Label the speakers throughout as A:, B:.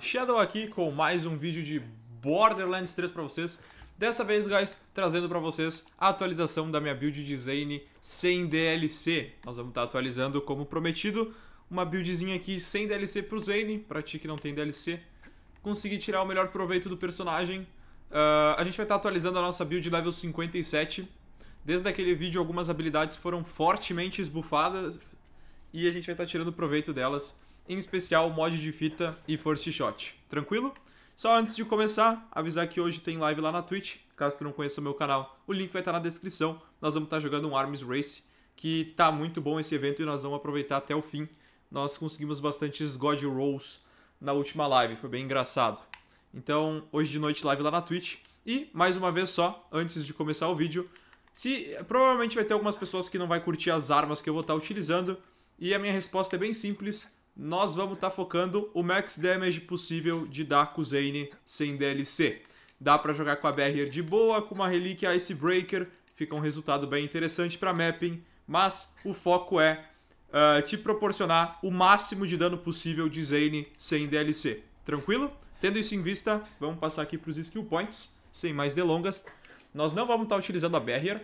A: Shadow aqui com mais um vídeo de Borderlands 3 para vocês. Dessa vez, guys, trazendo para vocês a atualização da minha build de Zane sem DLC. Nós vamos estar tá atualizando, como prometido, uma buildzinha aqui sem DLC pro Zane, para ti que não tem DLC. Conseguir tirar o melhor proveito do personagem. Uh, a gente vai estar tá atualizando a nossa build level 57. Desde aquele vídeo, algumas habilidades foram fortemente esbufadas e a gente vai estar tá tirando proveito delas em especial mod de fita e first shot. Tranquilo? Só antes de começar, avisar que hoje tem live lá na Twitch, caso tu não conheça o meu canal. O link vai estar na descrição. Nós vamos estar jogando um Arms Race, que tá muito bom esse evento e nós vamos aproveitar até o fim. Nós conseguimos bastantes God Rolls na última live, foi bem engraçado. Então, hoje de noite live lá na Twitch. E, mais uma vez só, antes de começar o vídeo, se provavelmente vai ter algumas pessoas que não vai curtir as armas que eu vou estar utilizando, e a minha resposta é bem simples, nós vamos estar tá focando o max damage possível de Dark Zane sem DLC. Dá para jogar com a Barrier de boa, com uma relíquia Icebreaker, fica um resultado bem interessante para mapping, mas o foco é uh, te proporcionar o máximo de dano possível de Zane sem DLC. Tranquilo? Tendo isso em vista, vamos passar aqui para os skill points, sem mais delongas. Nós não vamos estar tá utilizando a Barrier,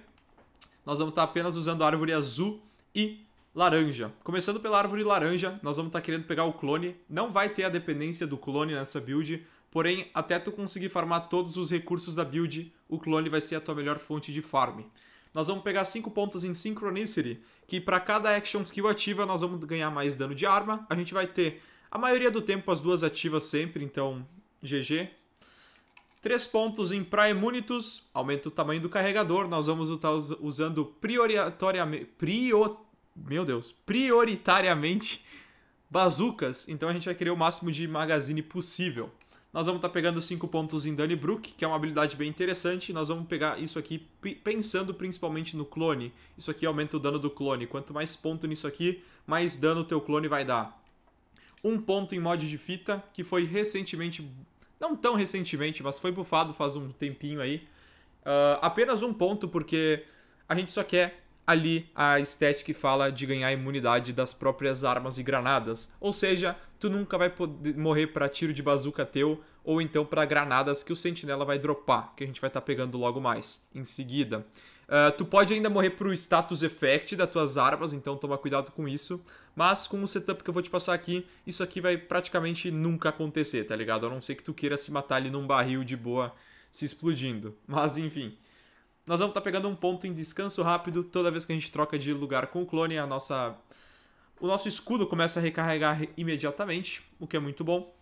A: nós vamos estar tá apenas usando a árvore azul e laranja. Começando pela árvore laranja, nós vamos estar tá querendo pegar o clone. Não vai ter a dependência do clone nessa build, porém, até tu conseguir farmar todos os recursos da build, o clone vai ser a tua melhor fonte de farm. Nós vamos pegar 5 pontos em Synchronicity, que para cada action skill ativa nós vamos ganhar mais dano de arma. A gente vai ter, a maioria do tempo, as duas ativas sempre, então GG. 3 pontos em Praemunitus, aumenta o tamanho do carregador. Nós vamos estar usando prioritariamente, prior, meu Deus, prioritariamente bazucas, então a gente vai querer o máximo de magazine possível. Nós vamos estar tá pegando 5 pontos em Dannybrook, que é uma habilidade bem interessante. Nós vamos pegar isso aqui pensando principalmente no clone. Isso aqui aumenta o dano do clone. Quanto mais ponto nisso aqui, mais dano o teu clone vai dar. Um ponto em mod de fita, que foi recentemente... Não tão recentemente, mas foi bufado faz um tempinho aí. Uh, apenas um ponto, porque a gente só quer ali a estética fala de ganhar imunidade das próprias armas e granadas. Ou seja, tu nunca vai poder morrer para tiro de bazuca teu ou então para granadas que o sentinela vai dropar, que a gente vai estar tá pegando logo mais em seguida. Uh, tu pode ainda morrer pro status effect das tuas armas, então toma cuidado com isso. Mas com o setup que eu vou te passar aqui, isso aqui vai praticamente nunca acontecer, tá ligado? A não ser que tu queira se matar ali num barril de boa se explodindo. Mas enfim. Nós vamos estar tá pegando um ponto em descanso rápido. Toda vez que a gente troca de lugar com o clone, a nossa... o nosso escudo começa a recarregar imediatamente, o que é muito bom.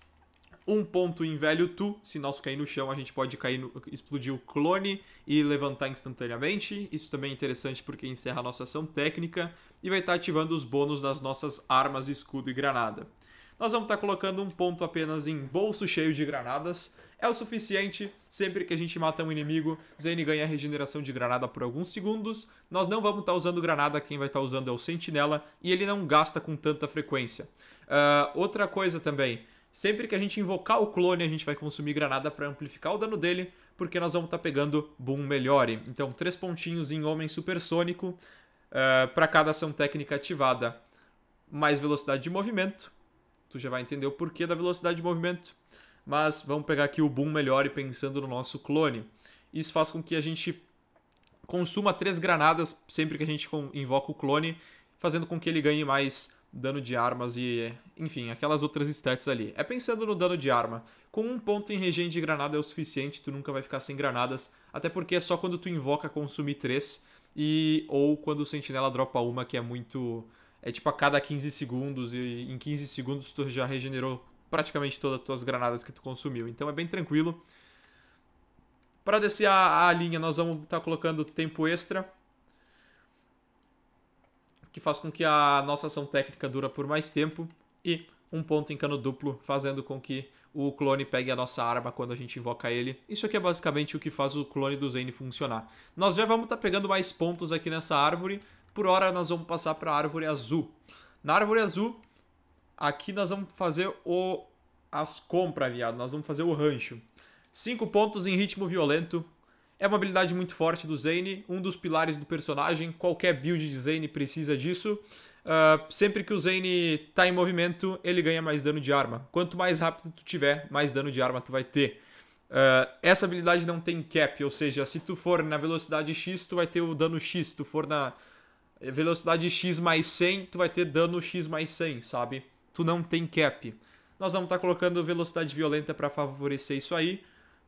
A: Um ponto em velho tu, se nós cair no chão, a gente pode cair no... explodir o clone e levantar instantaneamente. Isso também é interessante porque encerra a nossa ação técnica e vai estar tá ativando os bônus das nossas armas, escudo e granada. Nós vamos estar tá colocando um ponto apenas em bolso cheio de granadas é o suficiente. Sempre que a gente mata um inimigo, Zane ganha regeneração de granada por alguns segundos. Nós não vamos estar tá usando granada, quem vai estar tá usando é o Sentinela, e ele não gasta com tanta frequência. Uh, outra coisa também, sempre que a gente invocar o clone, a gente vai consumir granada para amplificar o dano dele, porque nós vamos estar tá pegando Boom Melhore. Então, três pontinhos em Homem Supersônico. Uh, para cada ação técnica ativada, mais velocidade de movimento. Tu já vai entender o porquê da velocidade de movimento. Mas vamos pegar aqui o boom melhor e pensando no nosso clone. Isso faz com que a gente consuma três granadas sempre que a gente invoca o clone, fazendo com que ele ganhe mais dano de armas e, enfim, aquelas outras stats ali. É pensando no dano de arma. Com um ponto em regen de granada é o suficiente, tu nunca vai ficar sem granadas, até porque é só quando tu invoca consumir três, e ou quando o sentinela dropa uma, que é muito... é tipo a cada 15 segundos, e em 15 segundos tu já regenerou praticamente todas as tuas granadas que tu consumiu. Então é bem tranquilo. Para descer a, a linha, nós vamos estar tá colocando tempo extra, que faz com que a nossa ação técnica dura por mais tempo e um ponto em cano duplo, fazendo com que o clone pegue a nossa arma quando a gente invoca ele. Isso aqui é basicamente o que faz o clone do Zane funcionar. Nós já vamos estar tá pegando mais pontos aqui nessa árvore. Por hora, nós vamos passar para a árvore azul. Na árvore azul, aqui nós vamos fazer o as compras, viado. Nós vamos fazer o rancho. 5 pontos em ritmo violento, é uma habilidade muito forte do Zane, um dos pilares do personagem. Qualquer build de Zane precisa disso. Uh, sempre que o Zane está em movimento, ele ganha mais dano de arma. Quanto mais rápido tu tiver, mais dano de arma tu vai ter. Uh, essa habilidade não tem cap, ou seja, se tu for na velocidade X, tu vai ter o dano X. Se tu for na velocidade X mais 100, tu vai ter dano X mais 100, sabe? Tu não tem cap. Nós vamos estar tá colocando velocidade violenta para favorecer isso aí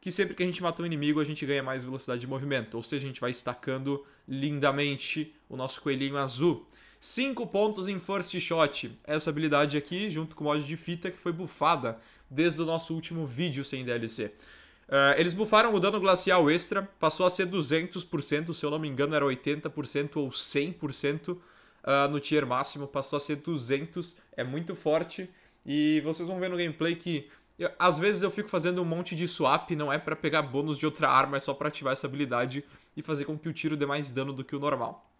A: que sempre que a gente mata um inimigo, a gente ganha mais velocidade de movimento. Ou seja, a gente vai estacando lindamente o nosso coelhinho azul. 5 pontos em First Shot. Essa habilidade aqui, junto com o mod de fita, que foi bufada desde o nosso último vídeo sem DLC. Uh, eh, eles bufaram o dano glacial extra, passou a ser 200%, se eu não me engano era 80% ou 100% uh, no tier máximo, passou a ser 200, é muito forte. E vocês vão ver no gameplay que eu, às vezes eu fico fazendo um monte de swap, não é para pegar bônus de outra arma, é só para ativar essa habilidade e fazer com que o tiro dê mais dano do que o normal.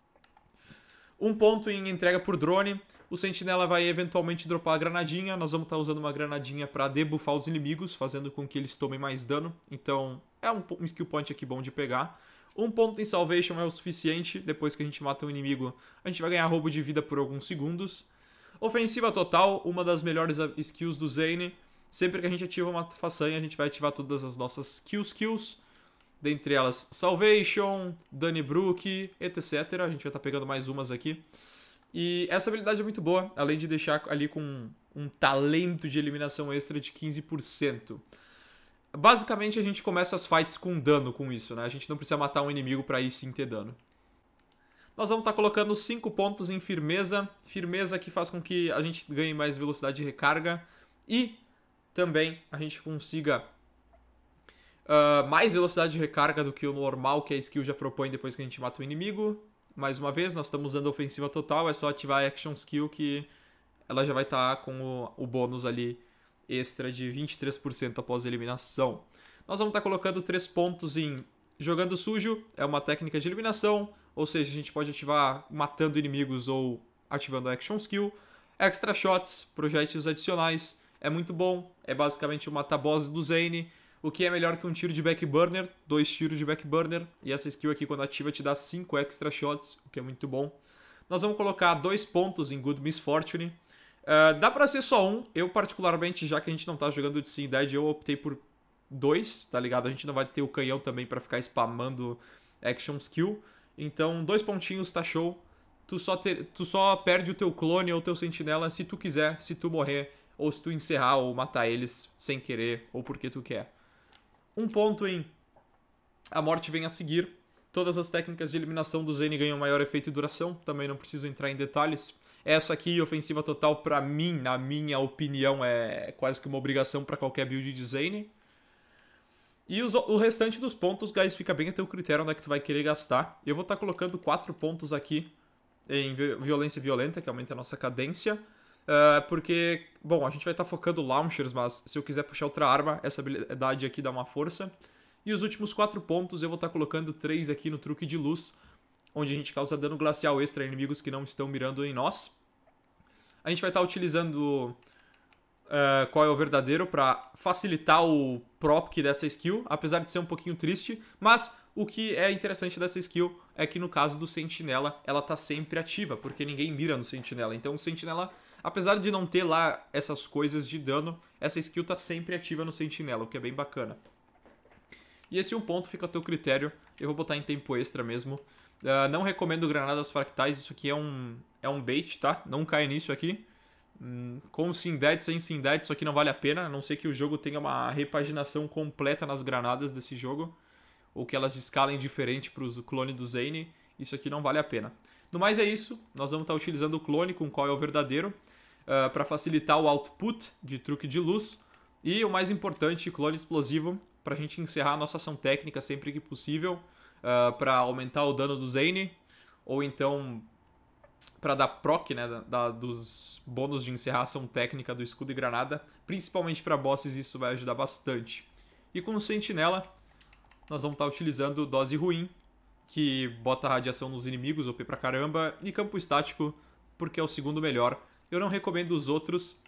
A: Um ponto em entrega por drone, o sentinela vai eventualmente dropar a granadinha, nós vamos estar tá usando uma granadinha para debuffar os inimigos, fazendo com que eles tomem mais dano, então é um, um skill point aqui bom de pegar. Um ponto em Salvation é o suficiente, depois que a gente mata um inimigo, a gente vai ganhar roubo de vida por alguns segundos. Ofensiva total, uma das melhores skills do Zane, Sempre que a gente ativa uma façanha, a gente vai ativar todas as nossas kills kills. Dentre elas Salvation, Dannybrook, etc. A gente vai estar tá pegando mais umas aqui. E essa habilidade é muito boa, além de deixar ali com um talento de eliminação extra de 15%. Basicamente, a gente começa as fights com dano com isso, né? A gente não precisa matar um inimigo para ir sim ter dano. Nós vamos estar tá colocando 5 pontos em firmeza. Firmeza que faz com que a gente ganhe mais velocidade de recarga. E também a gente consiga uh, mais velocidade de recarga do que o normal que a skill já propõe depois que a gente mata o inimigo. Mais uma vez, nós estamos usando ofensiva total, é só ativar a Action Skill que ela já vai estar tá com o, o, bônus ali extra de 23% após eliminação. Nós vamos estar tá colocando 3 pontos em Jogando Sujo, é uma técnica de eliminação, ou seja, a gente pode ativar matando inimigos ou ativando a Action Skill. Extra Shots, projéteis adicionais, é muito bom. É basicamente uma tabose do Zane, o que é melhor que um tiro de backburner, dois tiros de backburner, e essa skill aqui quando ativa te dá 5 extra shots, o que é muito bom. Nós vamos colocar dois pontos em Good Misfortune. Uh, dá pra ser só um, eu particularmente, já que a gente não tá jogando de Sim Dead, eu optei por dois, tá ligado? A gente não vai ter o canhão também para ficar spamando action skill. Então, dois pontinhos tá show. Tu só, tu só perde o teu clone ou o teu sentinela se tu quiser, se tu morrer ou se tu encerrar ou matar eles sem querer ou porque tu quer. Um ponto em a morte vem a seguir. Todas as técnicas de eliminação do Zane ganham maior efeito e duração, também não preciso entrar em detalhes. Essa aqui, ofensiva total, para mim, na minha opinião, é quase que uma obrigação para qualquer build de Zane. E os, o restante dos pontos, guys, fica bem a teu critério onde é que tu vai querer gastar. Eu vou estar tá colocando 4 pontos aqui em violência violenta, que aumenta a nossa cadência. Uh, porque, bom, a gente vai estar tá focando launchers, mas se eu quiser puxar outra arma, essa habilidade aqui dá uma força. E os últimos quatro pontos eu vou estar tá colocando três aqui no truque de luz, onde a gente causa dano glacial extra a inimigos que não estão mirando em nós. A gente vai estar tá utilizando uh, qual é o verdadeiro para facilitar o prop dessa skill, apesar de ser um pouquinho triste, mas O que é interessante dessa skill é que no caso do Sentinela, ela tá sempre ativa, porque ninguém mira no Sentinela. Então o Sentinela, apesar de não ter lá essas coisas de dano, essa skill tá sempre ativa no Sentinela, o que é bem bacana. E esse um ponto fica a teu critério, eu vou botar em tempo extra mesmo. Uh, não recomendo granadas fractais, isso aqui é um, é um bait, tá? Não cai nisso aqui. Hum, com Sindet, sem Sindet, isso aqui não vale a pena, a não ser que o jogo tenha uma repaginação completa nas granadas desse jogo, ou que elas escalem diferente para o clone do Zane, isso aqui não vale a pena. No mais é isso, nós vamos estar utilizando o clone com qual é o verdadeiro, uh, para facilitar o output de truque de luz, e o mais importante, clone explosivo, para a gente encerrar a nossa ação técnica sempre que possível, uh, ah, para aumentar o dano do Zane, ou então para dar proc, né, da, dos bônus de encerração técnica do escudo e granada, principalmente para bosses isso vai ajudar bastante. E com o Sentinela, nós vamos estar tá utilizando dose ruim, que bota radiação nos inimigos, OP pra caramba, e campo estático, porque é o segundo melhor. Eu não recomendo os outros.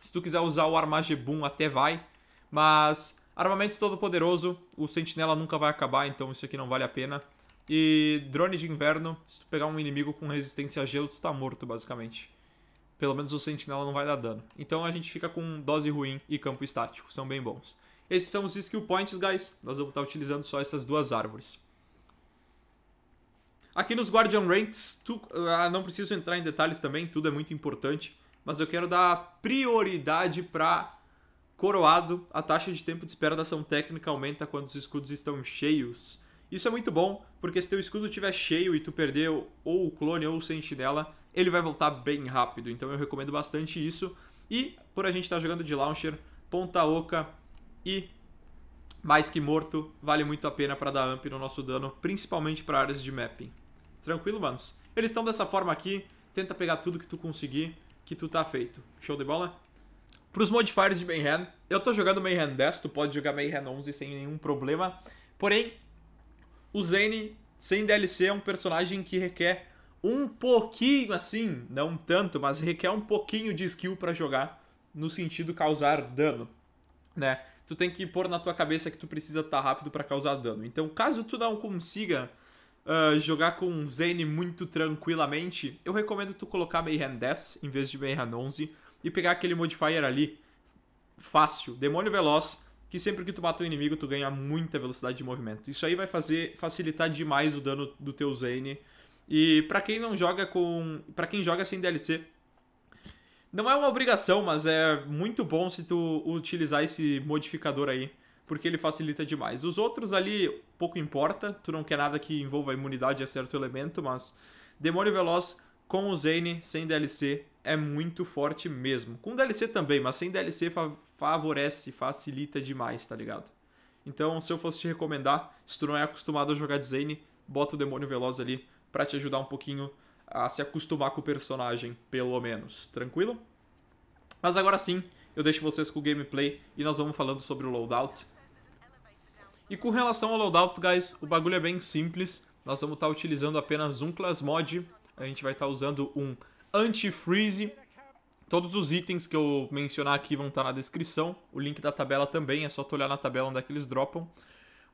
A: Se tu quiser usar o Armagebum até vai, mas armamento todo poderoso, o Sentinela nunca vai acabar, então isso aqui não vale a pena. E drone de inverno, se tu pegar um inimigo com resistência a gelo, tu tá morto, basicamente. Pelo menos o sentinela não vai dar dano. Então a gente fica com dose ruim e campo estático, são bem bons. Esses são os skill points, guys. Nós vamos estar utilizando só essas duas árvores. Aqui nos Guardian Ranks, tu, ah, não preciso entrar em detalhes também, tudo é muito importante. Mas eu quero dar prioridade para coroado. A taxa de tempo de espera da ação técnica aumenta quando os escudos estão cheios. Isso é muito bom, porque se teu escudo estiver cheio e tu perder ou o clone ou o sentinela, ele vai voltar bem rápido. Então eu recomendo bastante isso. E por a gente estar tá jogando de launcher, ponta oca e mais que morto, vale muito a pena para dar amp no nosso dano, principalmente para áreas de mapping. Tranquilo, manos? Eles estão dessa forma aqui, tenta pegar tudo que tu conseguir, que tu tá feito. Show de bola? Para os modifiers de Mayhem, eu tô jogando Mayhem 10, tu pode jogar Mayhem 11 sem nenhum problema. Porém, o Zane, sem DLC, é um personagem que requer um pouquinho, assim, não tanto, mas requer um pouquinho de skill para jogar, no sentido causar dano, né? Tu tem que pôr na tua cabeça que tu precisa estar tá rápido para causar dano. Então, caso tu não consiga uh, jogar com Zane muito tranquilamente, eu recomendo tu colocar Mayhem 10 em vez de Mayhem 11 e pegar aquele modifier ali, fácil, Demônio Veloz, que sempre que tu mata um inimigo, tu ganha muita velocidade de movimento. Isso aí vai fazer facilitar demais o dano do teu Zane. E para quem não joga com, para quem joga sem DLC, não é uma obrigação, mas é muito bom se tu utilizar esse modificador aí, porque ele facilita demais. Os outros ali pouco importa, tu não quer nada que envolva imunidade a certo elemento, mas Demônio Veloz com o Zane sem DLC é muito forte mesmo. Com DLC também, mas sem DLC fa favorece, facilita demais, tá ligado? Então, se eu fosse te recomendar, se tu não é acostumado a jogar de Zane, bota o Demônio Veloz ali para te ajudar um pouquinho a se acostumar com o personagem, pelo menos. Tranquilo? Mas agora sim, eu deixo vocês com o gameplay e nós vamos falando sobre o loadout. E com relação ao loadout, guys, o bagulho é bem simples. Nós vamos estar utilizando apenas um class mod. A gente vai estar usando um anti-freeze. Todos os itens que eu mencionar aqui vão estar na descrição. O link da tabela também, é só tu olhar na tabela onde é que eles dropam.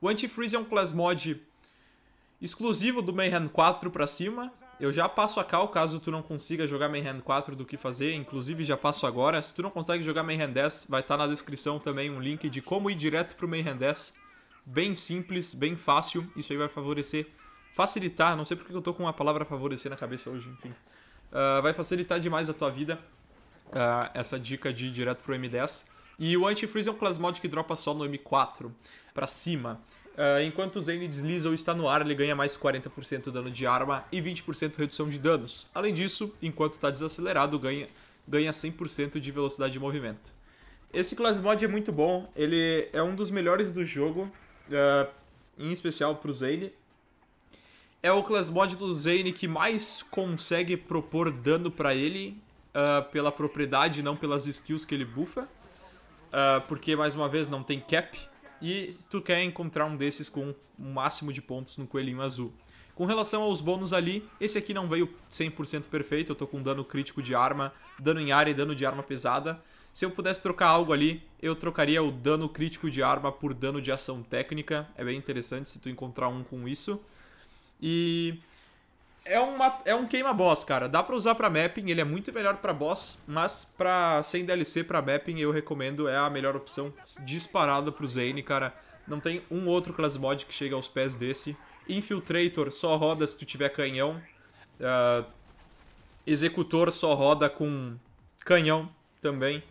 A: O anti-freeze é um class mod exclusivo do Mayhem 4 pra cima. Eu já passo a cal caso tu não consiga jogar Mayhem 4 do que fazer, inclusive já passo agora. Se tu não consegue jogar Mayhem 10, vai estar na descrição também um link de como ir direto pro Mayhem 10. Bem simples, bem fácil, isso aí vai favorecer, facilitar, não sei porque eu tô com a palavra favorecer na cabeça hoje, enfim. Uh, vai facilitar demais a tua vida, uh, essa dica de ir direto pro M10. E o Anti-Freeze é um class mod que dropa só no M4, pra cima. Uh, enquanto o Zane desliza ou está no ar, ele ganha mais 40% de dano de arma e 20% redução de danos. Além disso, enquanto está desacelerado, ganha, ganha 100% de velocidade de movimento. Esse class mod é muito bom, ele é um dos melhores do jogo, uh, em especial para o Zane. É o class mod do Zane que mais consegue propor dano para ele, uh, pela propriedade, não pelas skills que ele buffa. porque, mais uma vez, não tem cap, e tu quer encontrar um desses com o um máximo de pontos no coelhinho azul. Com relação aos bônus ali, esse aqui não veio 100% perfeito, eu tô com dano crítico de arma, dano em área e dano de arma pesada. Se eu pudesse trocar algo ali, eu trocaria o dano crítico de arma por dano de ação técnica. É bem interessante se tu encontrar um com isso. E é, uma, é um queima-boss, cara. Dá pra usar pra mapping, ele é muito melhor pra boss, mas pra, sem DLC pra mapping eu recomendo, é a melhor opção disparada pro Zane, cara. Não tem um outro class mod que chega aos pés desse. Infiltrator só roda se tu tiver canhão. Uh, Executor só roda com canhão também.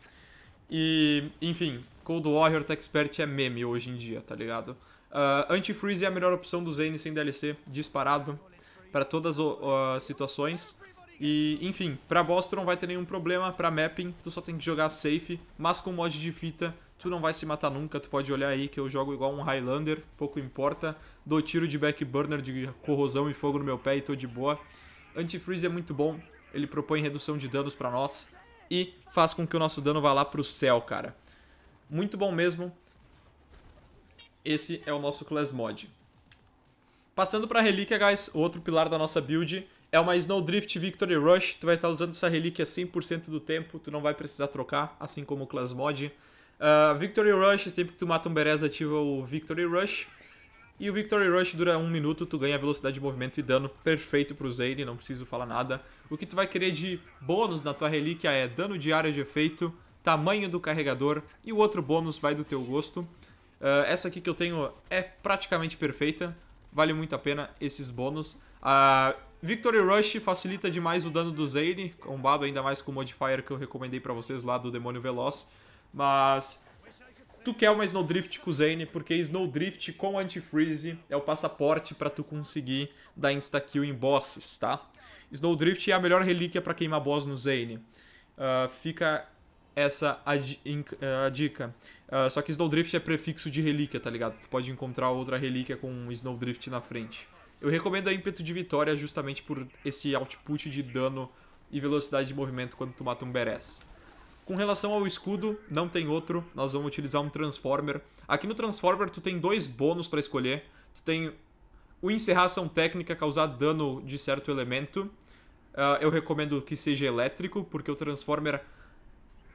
A: E, enfim, Cold Warrior Expert é meme hoje em dia, tá ligado? Uh, Anti-Freeze é a melhor opção do Zane sem DLC, disparado, para todas as situações. E, enfim, pra boss tu não vai ter nenhum problema, pra mapping tu só tem que jogar safe, mas com mod de fita tu não vai se matar nunca, tu pode olhar aí que eu jogo igual um Highlander, pouco importa. Dou tiro de backburner de corrosão e fogo no meu pé e tô de boa. Anti-freeze é muito bom, ele propõe redução de danos pra nós e faz com que o nosso dano vá lá pro céu, cara. Muito bom mesmo. Esse é o nosso Class Mod. Passando pra Relíquia, guys, outro pilar da nossa build é uma Snowdrift Victory Rush. Tu vai estar usando essa relíquia 100% do tempo, tu não vai precisar trocar, assim como o Class Mod. Uh, Victory Rush, sempre que tu mata um Berez, ativa o Victory Rush. E o Victory Rush dura um minuto, tu ganha velocidade de movimento e dano perfeito pro Zane, não preciso falar nada. O que tu vai querer de bônus na tua relíquia é dano de área de efeito, tamanho do carregador e o outro bônus vai do teu gosto. Uh, essa aqui que eu tenho é praticamente perfeita, vale muito a pena esses bônus. A uh, Victory Rush facilita demais o dano do Zane, combado ainda mais com o modifier que eu recomendei pra vocês lá do Demônio Veloz. Mas tu quer uma Snowdrift com Zane, porque Snowdrift com Anti-Freeze é o passaporte para tu conseguir dar insta-kill em bosses, tá? Snowdrift é a melhor relíquia para queimar boss no Zane. Uh, fica essa a, a dica. Uh, só que Snowdrift é prefixo de relíquia, tá ligado? Tu pode encontrar outra relíquia com Snowdrift na frente. Eu recomendo a ímpeto de vitória justamente por esse output de dano e velocidade de movimento quando tu mata um Beres. Com relação ao escudo, não tem outro, nós vamos utilizar um Transformer. Aqui no Transformer tu tem dois bônus para escolher. Tu tem o Encerração Técnica, causar dano de certo elemento. Uh, eu recomendo que seja elétrico, porque o Transformer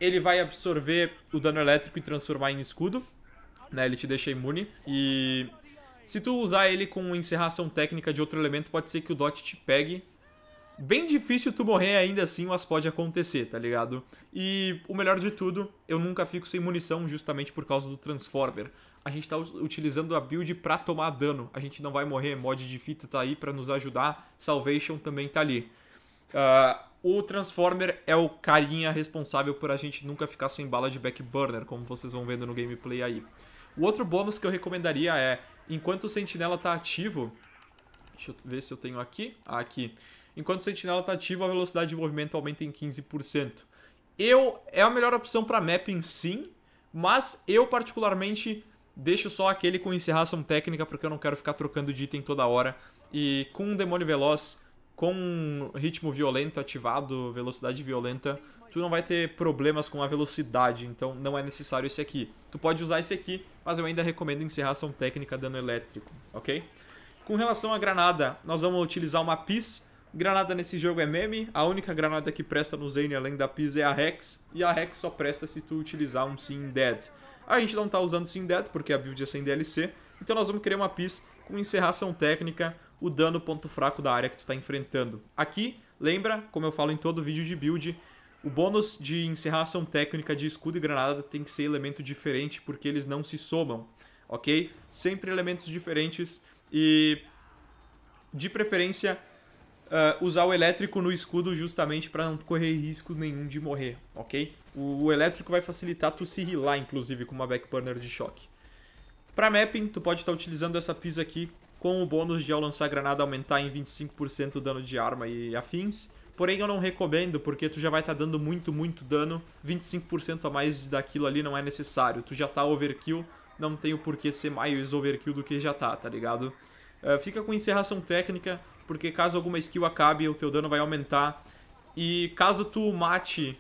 A: ele vai absorver o dano elétrico e transformar em escudo. Né? Ele te deixa imune. E se tu usar ele com encerração técnica de outro elemento, pode ser que o dot te pegue bem difícil tu morrer ainda assim, mas pode acontecer, tá ligado? E o melhor de tudo, eu nunca fico sem munição justamente por causa do Transformer. A gente tá utilizando a build pra tomar dano. A gente não vai morrer, mod de fita tá aí pra nos ajudar, Salvation também tá ali. Uh, o Transformer é o carinha responsável por a gente nunca ficar sem bala de backburner, como vocês vão vendo no gameplay aí. O outro bônus que eu recomendaria é, enquanto o Sentinela tá ativo... Deixa eu ver se eu tenho aqui. Ah, aqui. Enquanto o sentinela está ativo, a velocidade de movimento aumenta em 15%. Eu é a melhor opção para mapping sim, mas eu particularmente deixo só aquele com encerração técnica porque eu não quero ficar trocando de item toda hora. E com um demônio veloz, com ritmo violento ativado, velocidade violenta, tu não vai ter problemas com a velocidade, então não é necessário esse aqui. Tu pode usar esse aqui, mas eu ainda recomendo encerração técnica dano elétrico, ok? Com relação à granada, nós vamos utilizar uma PIS, Granada nesse jogo é meme, a única granada que presta no Zane além da Pisa é a Rex, e a Rex só presta se tu utilizar um Sim Dead. A gente não tá usando Sim Dead porque a build é sem DLC, então nós vamos criar uma PIS com encerração técnica, o dano ponto fraco da área que tu tá enfrentando. Aqui, lembra, como eu falo em todo vídeo de build, o bônus de encerração técnica de escudo e granada tem que ser elemento diferente porque eles não se somam, ok? Sempre elementos diferentes e de preferência uh, usar o elétrico no escudo justamente para não correr risco nenhum de morrer, ok? O, elétrico vai facilitar tu se healar, inclusive, com uma backburner de choque. Para mapping, tu pode estar tá utilizando essa pisa aqui com o bônus de ao lançar granada aumentar em 25% o dano de arma e afins. Porém, eu não recomendo, porque tu já vai estar tá dando muito, muito dano. 25% a mais daquilo ali não é necessário. Tu já tá overkill, não tem o porquê ser mais overkill do que já tá, tá ligado? Uh, fica com encerração técnica, porque caso alguma skill acabe, o teu dano vai aumentar. E caso tu mate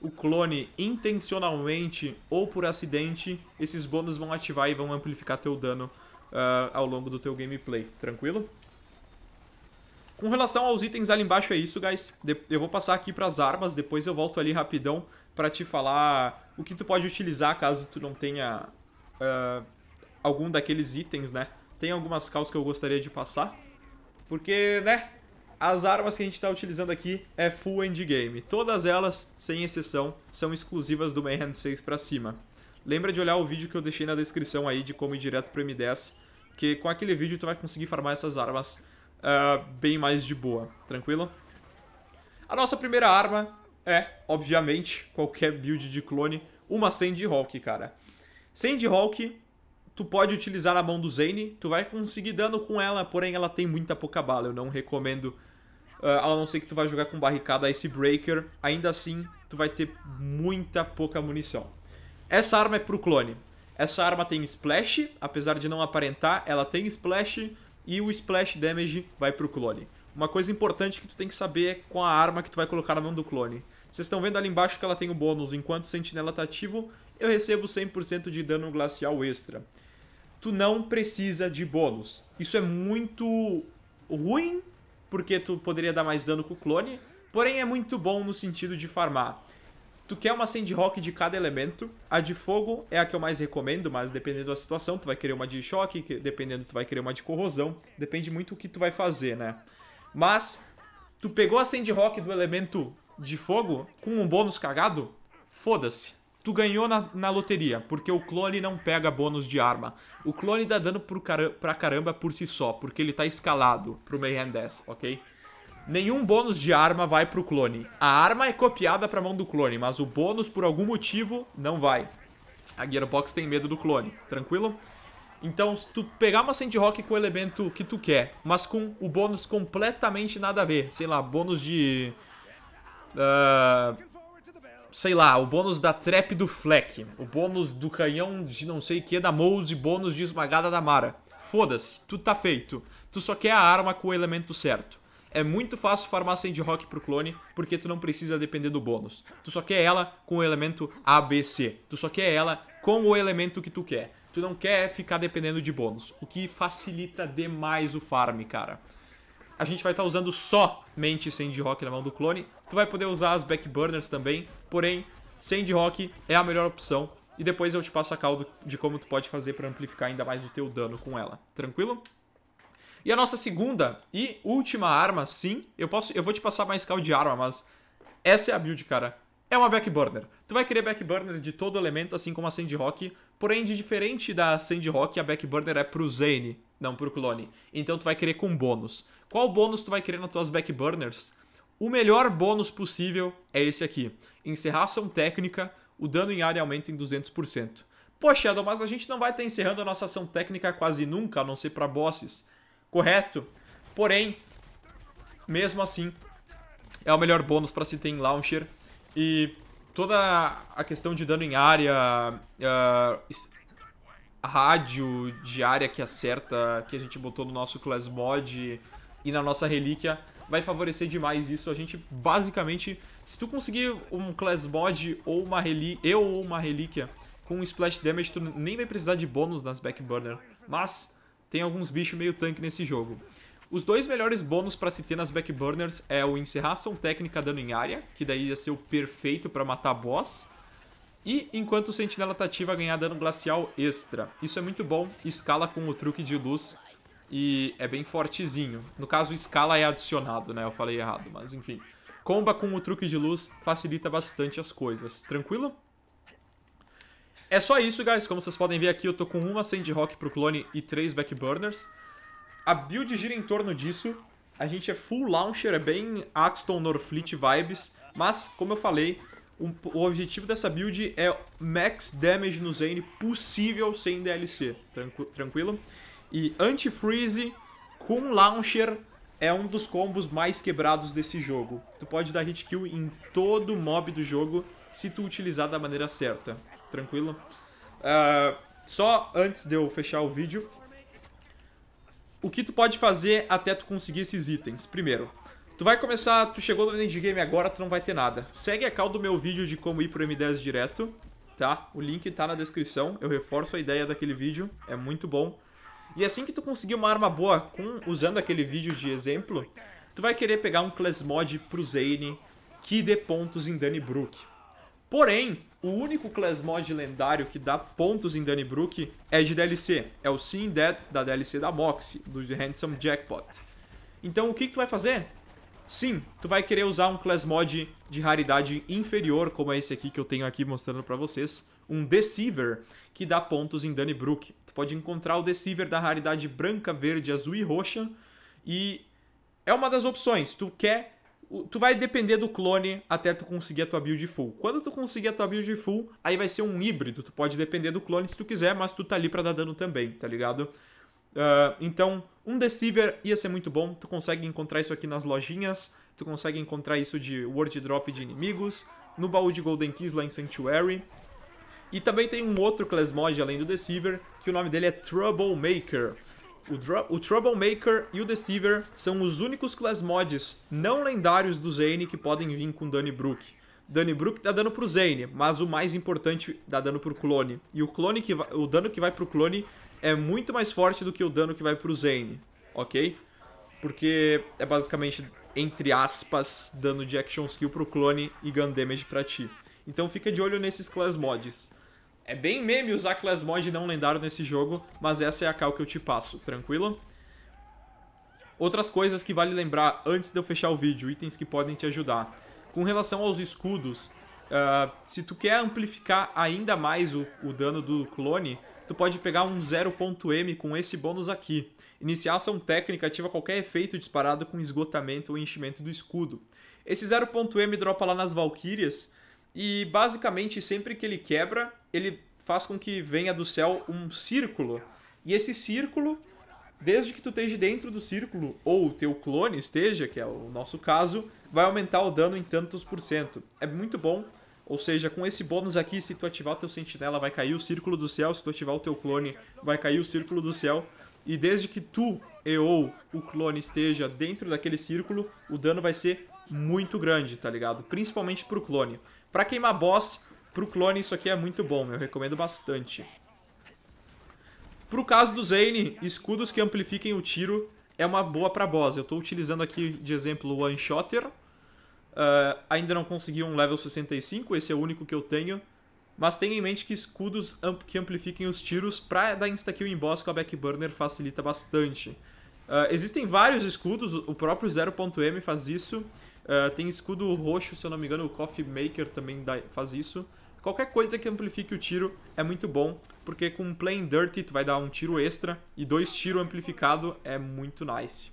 A: o clone intencionalmente ou por acidente, esses bônus vão ativar e vão amplificar teu dano uh, ao longo do teu gameplay. Tranquilo? Com relação aos itens ali embaixo é isso, guys. Eu vou passar aqui para as armas, depois eu volto ali rapidão para te falar o que tu pode utilizar caso tu não tenha uh, algum daqueles itens, né? Tem algumas calls que eu gostaria de passar, porque, né, as armas que a gente está utilizando aqui é full endgame. Todas elas, sem exceção, são exclusivas do Mayhem 6 para cima. Lembra de olhar o vídeo que eu deixei na descrição aí de como ir direto pro M10, que com aquele vídeo tu vai conseguir farmar essas armas uh, bem mais de boa, tranquilo? A nossa primeira arma é, obviamente, qualquer build de clone, uma Sandhawk, cara. Sandhawk, tu pode utilizar na mão do Zane, tu vai conseguir dano com ela, porém ela tem muita pouca bala, eu não recomendo, uh, a não ser que tu vai jogar com barricada Icebreaker, ainda assim tu vai ter muita pouca munição. Essa arma é pro clone. Essa arma tem Splash, apesar de não aparentar, ela tem Splash e o Splash Damage vai pro clone. Uma coisa importante que tu tem que saber é com a arma que tu vai colocar na mão do clone. Vocês estão vendo ali embaixo que ela tem o bônus, enquanto o sentinela tá ativo, eu recebo 100% de dano glacial extra. Tu não precisa de bônus. Isso é muito ruim, porque tu poderia dar mais dano com o clone, porém é muito bom no sentido de farmar. Tu quer uma Sandrock de cada elemento. A de fogo é a que eu mais recomendo, mas dependendo da situação, tu vai querer uma de choque, dependendo tu vai querer uma de corrosão. Depende muito do que tu vai fazer, né? Mas, tu pegou a Sandrock do elemento de fogo com um bônus cagado? Foda-se. Tu ganhou na, na loteria, porque o clone não pega bônus de arma. O clone dá dano pro car pra caramba por si só, porque ele tá escalado pro Mayhem 10, ok? Nenhum bônus de arma vai pro clone. A arma é copiada pra mão do clone, mas o bônus, por algum motivo, não vai. A Gearbox tem medo do clone, tranquilo? Então, se tu pegar uma Sandrock com o elemento que tu quer, mas com o bônus completamente nada a ver, sei lá, bônus de... Uh, sei lá, o bônus da trap do Fleck, o bônus do canhão de não sei o que da Mouse, bônus de esmagada da Mara. Foda-se, tudo tá feito. Tu só quer a arma com o elemento certo. É muito fácil farmar Sandrock pro clone, porque tu não precisa depender do bônus. Tu só quer ela com o elemento ABC. Tu só quer ela com o elemento que tu quer. Tu não quer ficar dependendo de bônus, o que facilita demais o farm, cara. A gente vai estar tá usando somente Sandrock na mão do clone. Tu vai poder usar as backburners também, porém, Sandrock é a melhor opção. E depois eu te passo a caldo de como tu pode fazer para amplificar ainda mais o teu dano com ela. Tranquilo? E a nossa segunda e última arma, sim, eu posso, eu vou te passar mais cal de arma, mas essa é a build, cara. É uma backburner. Tu vai querer backburner de todo elemento, assim como a Sandrock, porém, de diferente da Sandrock, a backburner é pro Zane, não pro clone. Então tu vai querer com bônus. Qual bônus tu vai querer nas tuas backburners? O melhor bônus possível é esse aqui. Encerração técnica, o dano em área aumenta em 200%. Pô, Shadow, mas a gente não vai estar encerrando a nossa ação técnica quase nunca, a não ser pra bosses correto. Porém, mesmo assim, é o melhor bônus para se ter em Launcher. E toda a questão de dano em área, uh, rádio de área que acerta, que a gente botou no nosso Class Mod e na nossa relíquia, vai favorecer demais isso. A gente, basicamente, se tu conseguir um Class Mod ou uma relíquia, ou uma relíquia com Splash Damage, tu nem vai precisar de bônus nas Backburner. Mas tem alguns bichos meio tanque nesse jogo. Os dois melhores bônus para se ter nas backburners é o encerração técnica dano em área, que daí ia ser o perfeito para matar boss, e enquanto o sentinela tá ativa ganhar dano glacial extra. Isso é muito bom, escala com o truque de luz e é bem fortezinho. No caso, escala é adicionado, né? Eu falei errado, mas enfim. Comba com o truque de luz facilita bastante as coisas. Tranquilo? É só isso, guys. Como vocês podem ver aqui, eu tô com uma Sandrock pro clone e três Backburners. A build gira em torno disso. A gente é full launcher, é bem Axton Norfleet vibes. Mas, como eu falei, o objetivo dessa build é max damage no Zane possível sem DLC. Tranquilo? E anti-freeze com launcher é um dos combos mais quebrados desse jogo. Tu pode dar hit kill em todo mob do jogo se tu utilizar da maneira certa tranquilo. Uh, só antes de eu fechar o vídeo, o que tu pode fazer até tu conseguir esses itens? Primeiro, tu vai começar, tu chegou no endgame agora, tu não vai ter nada. Segue a cal do meu vídeo de como ir pro M10 direto, tá? O link tá na descrição, eu reforço a ideia daquele vídeo, é muito bom. E assim que tu conseguir uma arma boa com, usando aquele vídeo de exemplo, tu vai querer pegar um Class Mod pro Zane que dê pontos em Brook. Porém, o único class mod lendário que dá pontos em Donnybrook é de DLC. É o Seeing Dead da DLC da Moxie, do Handsome Jackpot. Então o que, que tu vai fazer? Sim, tu vai querer usar um class mod de raridade inferior, como é esse aqui que eu tenho aqui mostrando pra vocês. Um Deceiver, que dá pontos em Donnybrook. Tu pode encontrar o Deceiver da raridade branca, verde, azul e roxa. E é uma das opções. Tu quer tu vai depender do clone até tu conseguir a tua build full. Quando tu conseguir a tua build full, aí vai ser um híbrido. Tu pode depender do clone se tu quiser, mas tu tá ali pra dar dano também, tá ligado? Uh, então, um Deceiver ia ser muito bom. Tu consegue encontrar isso aqui nas lojinhas. Tu consegue encontrar isso de Word Drop de inimigos. No baú de Golden Keys lá em Sanctuary. E também tem um outro class mod além do Deceiver, que o nome dele é Troublemaker. O, o Troublemaker e o Deceiver são os únicos class mods não lendários do Zane que podem vir com Donnybrook. Donnybrook dá dano pro Zane, mas o mais importante dá dano pro clone. E o, clone que o dano que vai pro clone é muito mais forte do que o dano que vai pro Zane, ok? Porque é basicamente, entre aspas, dano de action skill pro clone e gun damage pra ti. Então fica de olho nesses class mods. É bem meme usar Class Mod não lendário nesse jogo, mas essa é a cal que eu te passo, tranquilo? Outras coisas que vale lembrar antes de eu fechar o vídeo, itens que podem te ajudar. Com relação aos escudos, uh, se tu quer amplificar ainda mais o, o dano do clone, tu pode pegar um 0.m com esse bônus aqui. Iniciar ação técnica ativa qualquer efeito disparado com esgotamento ou enchimento do escudo. Esse 0.m dropa lá nas Valkyrias, e basicamente sempre que ele quebra, ele faz com que venha do céu um círculo. E esse círculo, desde que tu esteja dentro do círculo, ou o teu clone esteja, que é o nosso caso, vai aumentar o dano em tantos por cento. É muito bom. Ou seja, com esse bônus aqui, se tu ativar o teu sentinela, vai cair o círculo do céu. Se tu ativar o teu clone, vai cair o círculo do céu. E desde que tu e ou o clone esteja dentro daquele círculo, o dano vai ser muito grande, tá ligado? Principalmente pro clone. Pra queimar boss, pro clone isso aqui é muito bom, eu recomendo bastante. Pro caso do Zane, escudos que amplifiquem o tiro é uma boa pra boss. Eu tô utilizando aqui de exemplo o One Shotter. Uh, ainda não consegui um level 65, esse é o único que eu tenho. Mas tenha em mente que escudos amp que amplifiquem os tiros pra dar insta-kill em boss com a Backburner facilita bastante. Uh, existem vários escudos, o próprio 0.m faz isso. Uh, tem escudo roxo, se eu não me engano, o Coffee Maker também dá, faz isso. Qualquer coisa que amplifique o tiro é muito bom, porque com Plain Dirty tu vai dar um tiro extra e dois tiros amplificado é muito nice.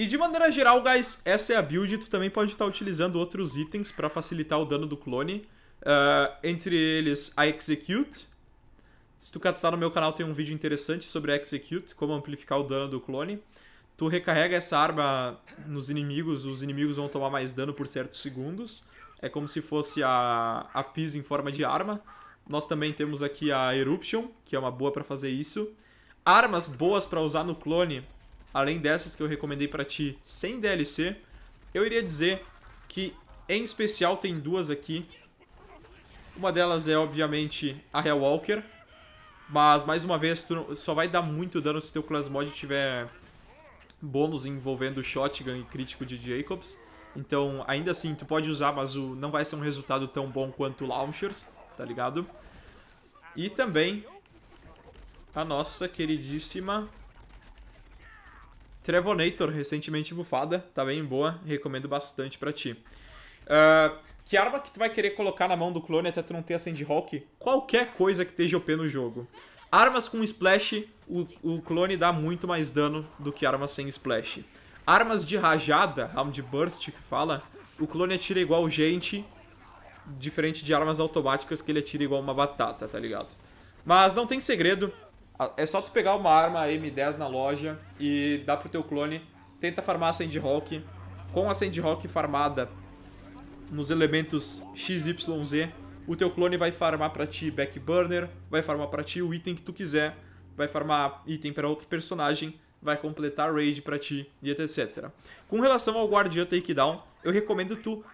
A: E de maneira geral, guys, essa é a build. Tu também pode estar utilizando outros itens para facilitar o dano do clone. Uh, entre eles a Execute, se tu tá no meu canal, tem um vídeo interessante sobre Execute, como amplificar o dano do clone. Tu recarrega essa arma nos inimigos, os inimigos vão tomar mais dano por certos segundos. É como se fosse a, a Piz em forma de arma. Nós também temos aqui a Eruption, que é uma boa para fazer isso. Armas boas para usar no clone, além dessas que eu recomendei para ti sem DLC, eu iria dizer que em especial tem duas aqui. Uma delas é obviamente a Hellwalker, mas, mais uma vez, tu só vai dar muito dano se teu Class Mod tiver bônus envolvendo Shotgun e crítico de Jacobs. Então, ainda assim, tu pode usar, mas o, não vai ser um resultado tão bom quanto Launchers, tá ligado? E também a nossa queridíssima Trevonator, recentemente bufada, tá bem boa, recomendo bastante pra ti. Uh, que arma que tu vai querer colocar na mão do clone até tu não ter a Sandhawk? Qualquer coisa que esteja OP no jogo. Armas com splash, o, o clone dá muito mais dano do que armas sem splash. Armas de rajada, round burst que fala, o clone atira igual gente, diferente de armas automáticas que ele atira igual uma batata, tá ligado? Mas não tem segredo, é só tu pegar uma arma M10 na loja e dar pro teu clone, tenta farmar a Sandhawk. Com a Sandhawk farmada, nos elementos XYZ, o teu clone vai farmar para ti Backburner, vai farmar para ti o item que tu quiser, vai farmar item para outro personagem, vai completar raid para ti e etc. Com relação ao Guardian Takedown, eu recomendo tu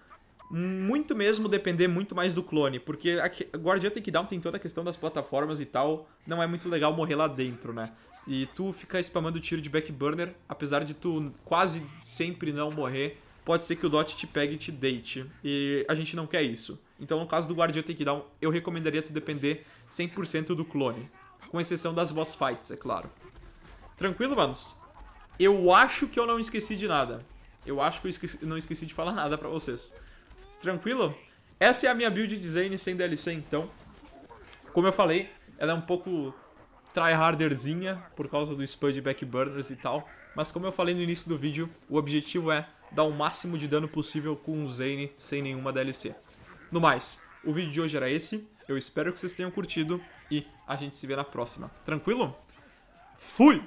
A: muito mesmo depender muito mais do clone, porque a Guardiã Takedown tem toda a questão das plataformas e tal, não é muito legal morrer lá dentro, né? E tu fica spamando tiro de backburner, apesar de tu quase sempre não morrer, pode ser que o dot te pegue e te deite. E a gente não quer isso. Então, no caso do Guardião Takedown, eu recomendaria tu depender 100% do clone. Com exceção das boss fights, é claro. Tranquilo, manos? Eu acho que eu não esqueci de nada. Eu acho que eu esqueci, não esqueci de falar nada pra vocês. Tranquilo? Essa é a minha build de Zane sem DLC, então. Como eu falei, ela é um pouco tryharderzinha por causa do spam de backburners e tal. Mas como eu falei no início do vídeo, o objetivo é dar o máximo de dano possível com o Zane sem nenhuma DLC. No mais, o vídeo de hoje era esse. Eu espero que vocês tenham curtido e a gente se vê na próxima. Tranquilo? Fui!